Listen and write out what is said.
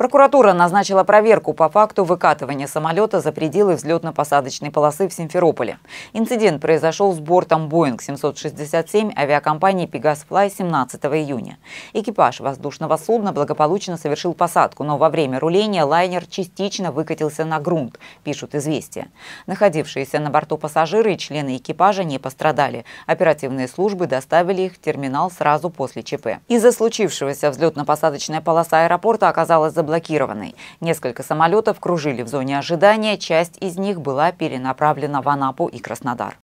Прокуратура назначила проверку по факту выкатывания самолета за пределы взлетно-посадочной полосы в Симферополе. Инцидент произошел с бортом Boeing 767 авиакомпании Fly 17 июня. Экипаж воздушного судна благополучно совершил посадку, но во время руления лайнер частично выкатился на грунт, пишут «Известия». Находившиеся на борту пассажиры и члены экипажа не пострадали. Оперативные службы доставили их в терминал сразу после ЧП. Из-за случившегося взлетно-посадочная полоса аэропорта оказалась заблокирована заблокированной. Несколько самолетов кружили в зоне ожидания, часть из них была перенаправлена в Анапу и Краснодар.